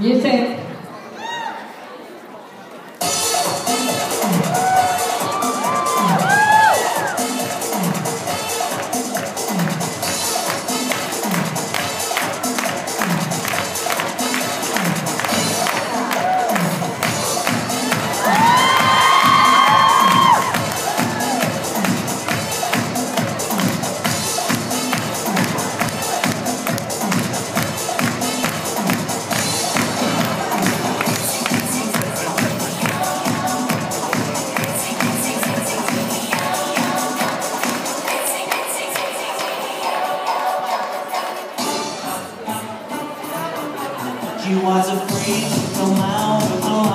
Music. She was afraid to come out of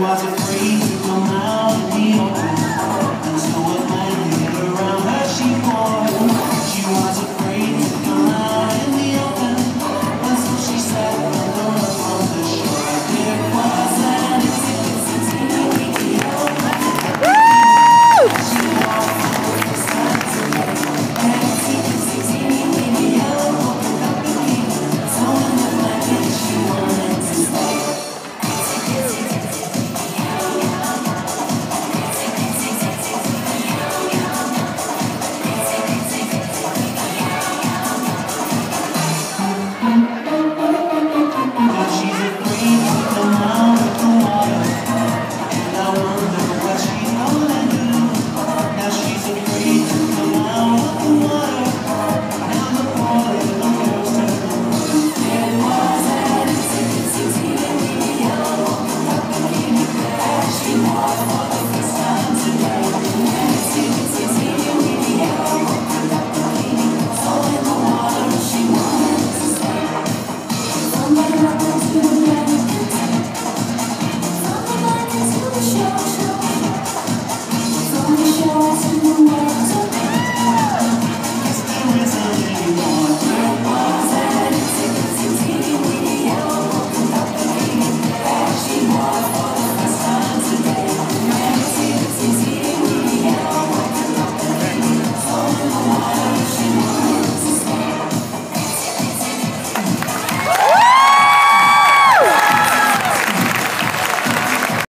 was afraid to come out in the open, and so